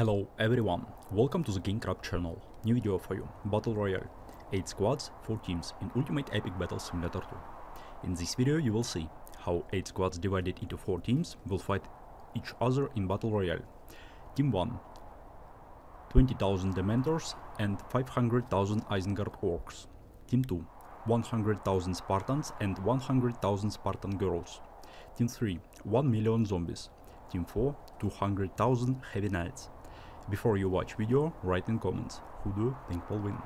Hello everyone, welcome to the KingCrab channel. New video for you, Battle Royale. 8 squads, 4 teams in Ultimate Epic Battle Simulator 2. In this video you will see how 8 squads divided into 4 teams will fight each other in Battle Royale. Team 1 20,000 Dementors and 500,000 Isengard Orcs. Team 2 100,000 Spartans and 100,000 Spartan Girls. Team 3 1 million Zombies. Team 4 200,000 Heavy Knights. Before you watch video, write in comments who do you think will win.